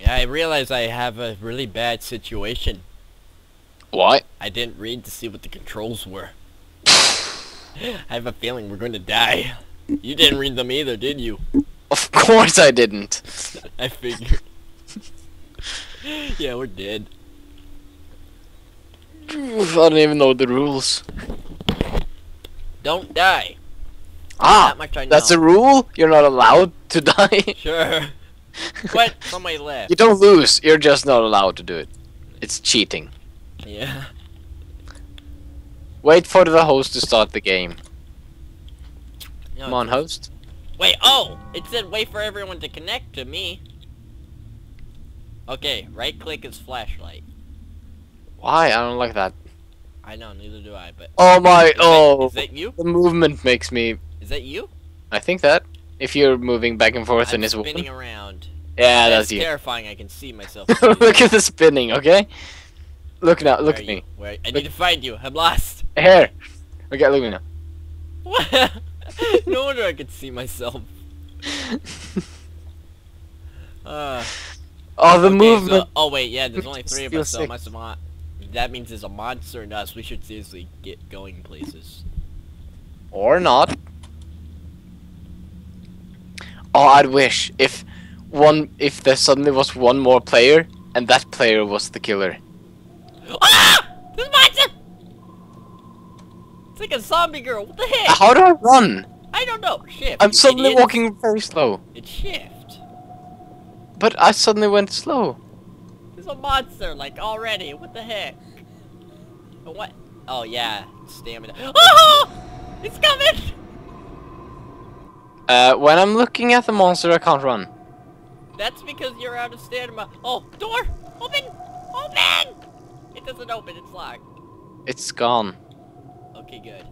Yeah, I realize I have a really bad situation. What? I didn't read to see what the controls were. I have a feeling we're going to die. You didn't read them either, did you? Of course I didn't. I figured. yeah, we're dead. I don't even know the rules. Don't die. Ah, That much I know. that's a rule? You're not allowed to die? Sure. But somebody left. You don't lose, you're just not allowed to do it. It's cheating. Yeah. Wait for the host to start the game. No, Come on, host. Wait, oh! It said wait for everyone to connect to me. Okay, right click is flashlight. Why? I don't like that. I know, neither do I, but... Oh my, Is oh. Is that you? The movement makes me, Is that you? I think that. If you're moving back and forth I'm and it's spinning around. Yeah, That's that's you. terrifying, I can see myself. look at the spinning, okay? Look now, look at me. Where? I Look- need to find you. I'm lost. Here. Okay, look at me now. What? no wonder I could see myself. Uh, Oh, the okay, so- movement. oh wait, yeah, there's only three of us, so sick. must have. That means there's a monster in us. We should seriously get going places. Or not. Oh, I'd wish if one if there suddenly was one more player and that player was the killer. ah! A monster! It's like a zombie girl. What the heck? How do I run? I don't know. Shift. I'm suddenly idiot. walking very slow. It's shift. But I suddenly went slow. There's a monster, like, already. What the heck? Oh, What? Oh, yeah. Stamina. Oh! It's coming! Uh, when I'm looking at the monster, I can't run. That's because you're out of stamina. Oh, door! Open! Open! It doesn't open, it's locked. It's gone. Okay, good.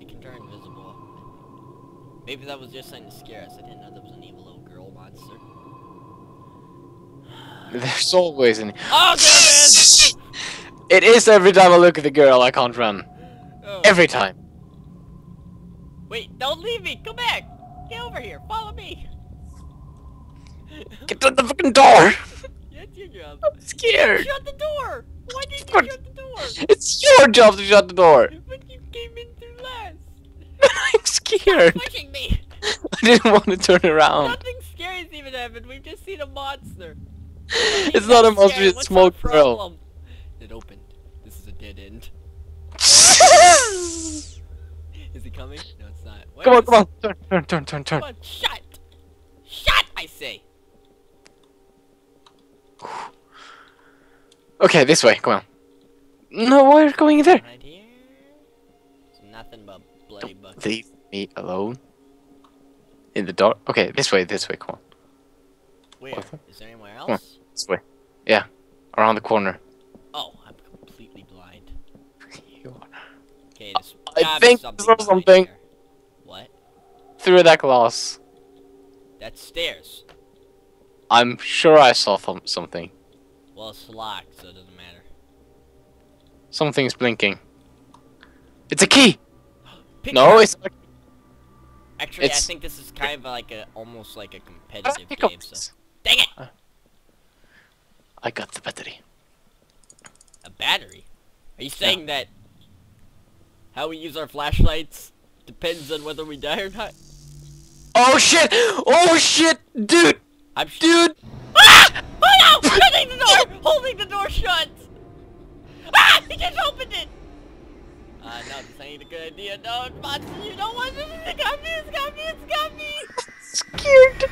It can turn invisible. Maybe that was just something to scare us. I didn't know there was an evil little girl monster. There's always an. Oh, there it is! It is every time I look at the girl, I can't run. Oh. Every time. Wait, don't leave me! Come back! Get over here! Follow me! Get to the fucking door! That's your job. I'm scared. Shut the door! Why did you shut the door? It's your job to shut the door. But you came in through last. I'm scared. Pushing me! I didn't want to turn around. Nothing scary's even happened. We've just seen a monster. It's not a monster, it's What's small our It opened. This is a dead end. Is he coming? No, it's not. Where come on, come on. Turn, turn, turn, turn, turn. Come on, shut! Shut, I say! Okay, this way, come on. No, why are you going there? Right here. It's nothing but bloody bucket. Leave me alone. In the dark. Okay, this way, this way, come on. Where? what Is there anywhere on. This way. Yeah. Around the corner. Oh, I'm completely blind. You are. Okay, there's I think something something. What? Through that glass. That stairs. I'm sure I saw th- something. Well, it's locked, so it doesn't matter. Something's blinking. It's a key! No, it's not. Actually, it's- I think this is kind of like a almost like a How do I competitive game. So, dang it! Uh, I got the battery. A battery. Are you saying that how we use our flashlights depends on whether we die or not? Oh shit! Oh shit! Dude! I'm sh- Dude! Ah! Oh no! Shutting the door! Holding the door shut! Ah! He just opened it! Uh, no, this ain't a good idea. No, monster, you don't want this. It's got me, it's got me, it's got me! Scared!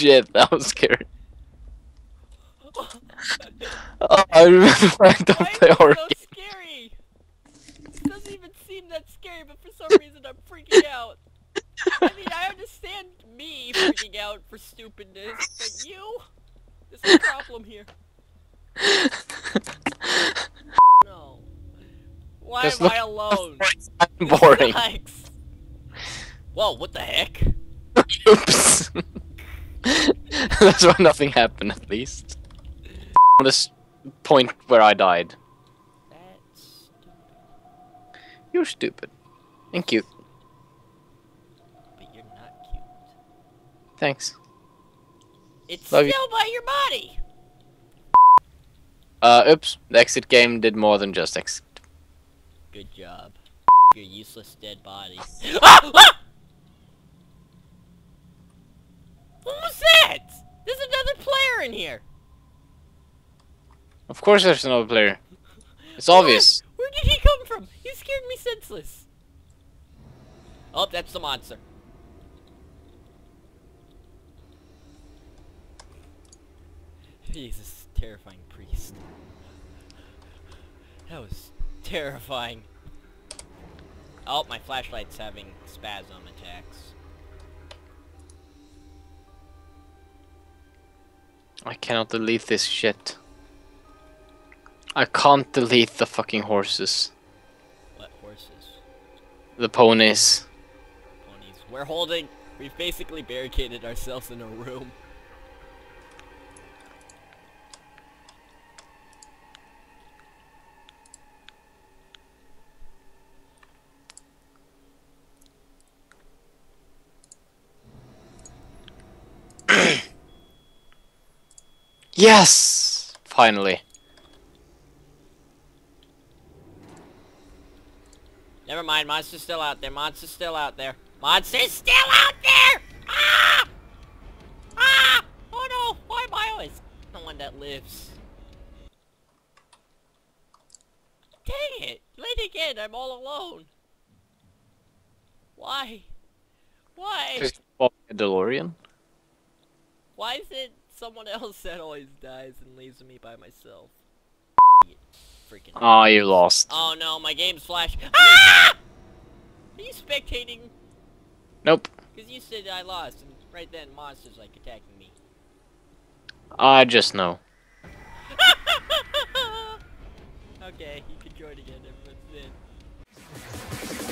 Shit, that was scary. Oh, I remember I don't Why play horror so games. scary? It doesn't even seem that scary, but for some reason I'm freaking out. I mean, I understand me freaking out for stupidness, but you? There's a problem here. No. Why Just am look- I alone? I'm boring. Whoa, what the heck? Oops. That's why nothing happened, at least. on this point where I died. That's stupid. You're stupid. And cute. But you're not cute. Thanks. It's Love you. still by your body. Uh, oops. The exit game did more than just exit. Good job. Your useless dead body. ah! Ah! What was that? There's another player in here. Of course there's another player. It's obvious. Where did he come from? He scared me senseless. Oh, that's the monster. Jesus, terrifying priest. That was terrifying. Oh, my flashlight's having spasm attacks. I cannot delete this shit. I can't delete the fucking horses. What horses? The ponies. Ponies. We're holding... We've basically barricaded ourselves in a room. Yes! Finally. Never mind, monster's still out there. Monster's still out there. Monster's still out there! Ah! Ah! Oh no! Why am I always the one that lives? Dang it! Late again, I'm all alone. Why? Why? Just bought a DeLorean. Why is it someone else that always dies and leaves me by myself. Freaking. Oh, you lost. Oh no, my game's flash. Ah! Are you spectating? Nope. Because you said I lost, and right then monsters like attacking me. I just know. okay, you can join again. Everyone's in.